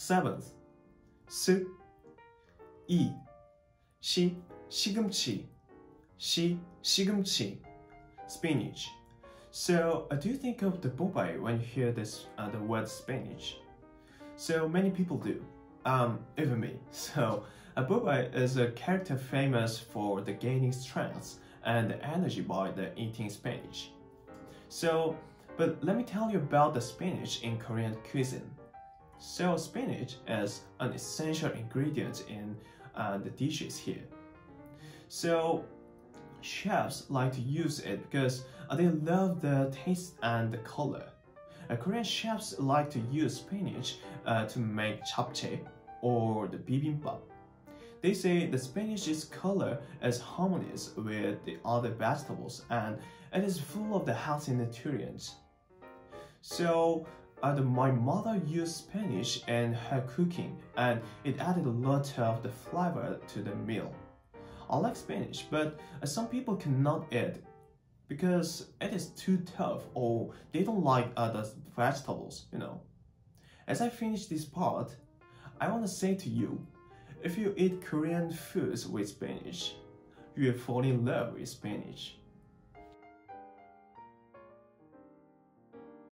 Seventh, 스, 이, 시, 시금치, 시, 시금치, spinach. So, uh, do you think of the bobai when you hear this uh, the word spinach? So many people do, um, even me. So, a bobai is a character famous for the gaining strength and energy by the eating spinach. So, but let me tell you about the spinach in Korean cuisine. So spinach is an essential ingredient in uh, the dishes here. So chefs like to use it because uh, they love the taste and the color. Uh, Korean chefs like to use spinach uh, to make japchae or the bibimbap. They say the spinach's color is harmonious with the other vegetables and it is full of the healthy nutrients. So uh, my mother used spinach in her cooking and it added a lot of the flavor to the meal. I like spinach, but some people cannot eat because it is too tough or they don't like other vegetables, you know. As I finish this part, I want to say to you, if you eat Korean foods with spinach, you will fall in love with spinach.